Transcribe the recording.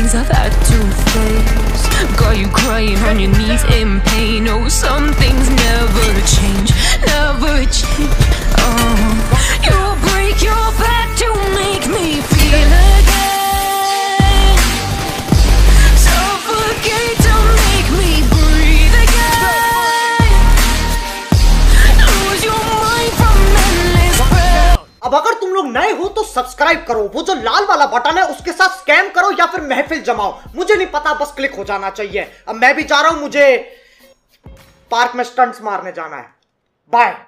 things I've had to face. Got you crying on your knees in pain. Oh, some things never change, never change. Oh, you'll break your back to make me feel again. Suffocate to make me breathe again. Lose your mind from endless breath. अब अगर तुम लोग नए हो तो subscribe करो वो जो लाल वाला बटन है उसके साथ स्कैम महफिल जमाओ। मुझे नहीं पता, बस क्लिक हो जाना चाहिए। अब मैं भी जा रहा हूँ, मुझे पार्क में स्टंट्स मारने जाना है। बाय